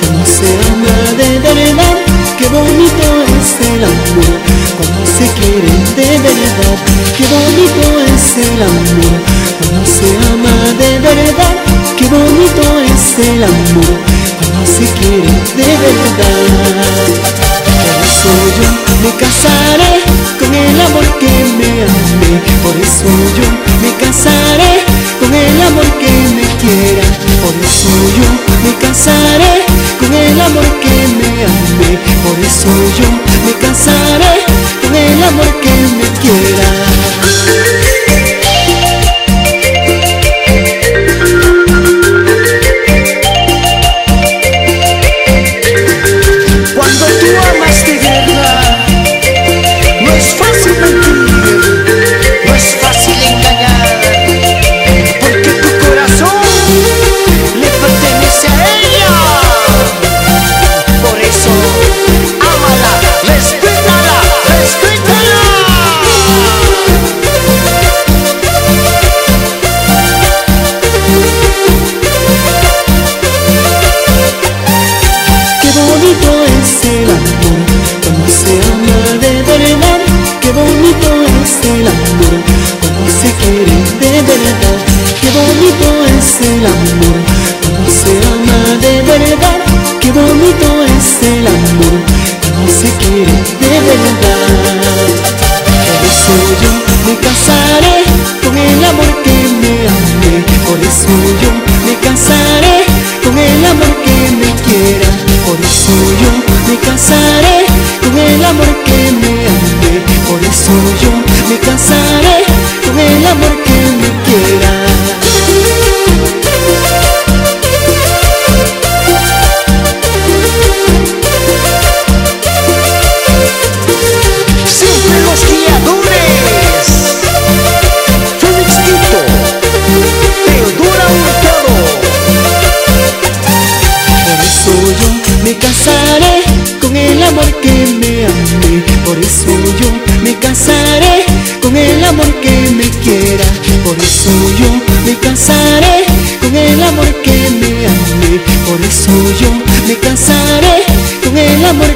Cuando se ama de verdad, qué bonito es el amor. Cuando se quiere de verdad, qué bonito es el amor. Cuando se ama de verdad, qué bonito es el amor. Cuando se quiere de verdad. Por eso yo me casaré con el amor que me ame. Por eso yo me casaré con el amor que me quiera por eso yo me casaré bonito es el amor cuando se ama de verdad. Qué bonito es el amor cuando se quiere de verdad. Qué bonito es el amor cuando se ama de verdad. Qué bonito es el amor casaré con el amor que me amé. Por eso yo yo me casaré con el amor que me amé. Por eso yo me casaré con el amor